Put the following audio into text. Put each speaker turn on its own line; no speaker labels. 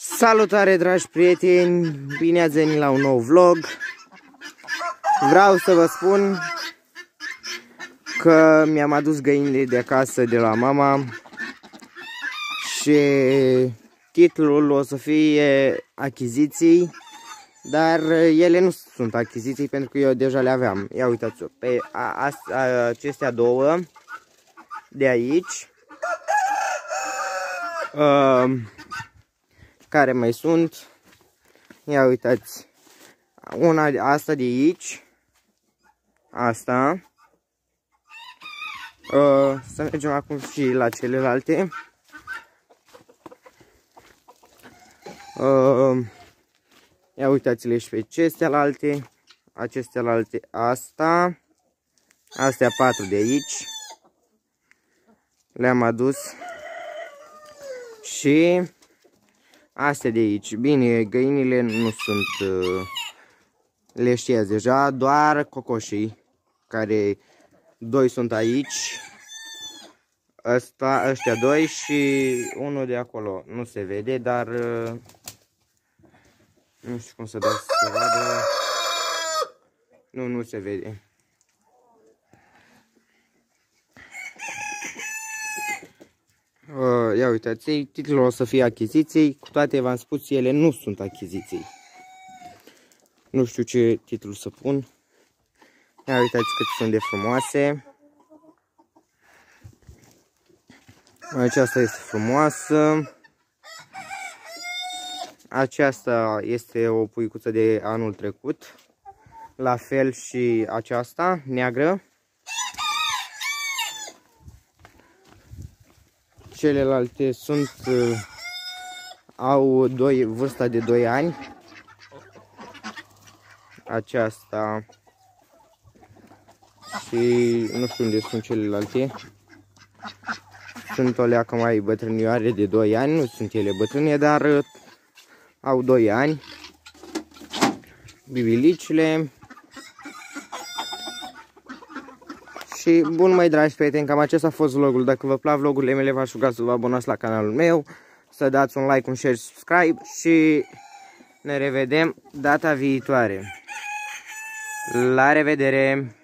Salutare dragi prieteni, bine ați venit la un nou vlog. Vreau să vă spun că mi-am adus găinile de acasă de la mama Și titlul o să fie achiziții Dar ele nu sunt achiziții pentru că eu deja le aveam. Ia uitați-o, pe a, a, acestea două de aici uh, care mai sunt. Ia uitați. Una asta de aici. Asta. Uh, să mergem acum și la celelalte. Uh, ia uitați-le și pe acestea la alte. Acestea la alte. Asta. Astea patru de aici. Le-am adus. Și Astea de aici. Bine, găinile nu sunt... Uh, le știați deja, doar cocoșii, care doi sunt aici. Asta, ăștia doi și unul de acolo. Nu se vede, dar... Uh, nu știu cum să dau să vadă. Nu, nu se vede. Uh, ia uitați, titlul o să fie achiziții, cu toate v-am spus, ele nu sunt achiziții. Nu știu ce titlu să pun. Ia uitați cât sunt de frumoase. Aceasta este frumoasă. Aceasta este o puicuță de anul trecut. La fel și aceasta, neagră. Celelalte sunt uh, au doi, vârsta de 2 ani. Aceasta și nu știu unde sunt celelalte. Sunt o leacă mai bătrânioare de 2 ani, nu sunt ele bătrâne, dar uh, au 2 ani. Bibilicile. Și bun mai dragi prieteni, cam acesta a fost vlogul. Dacă vă plac vlogurile mele, v-aș ruga să vă abonați la canalul meu, să dați un like, un share, subscribe și ne revedem data viitoare. La revedere!